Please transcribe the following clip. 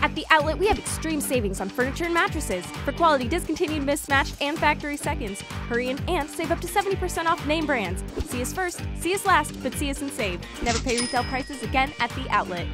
At the outlet, we have extreme savings on furniture and mattresses. For quality discontinued, mismatched, and factory seconds, hurry in and save up to 70% off name brands. See us first, see us last, but see us and save. Never pay retail prices again at the outlet.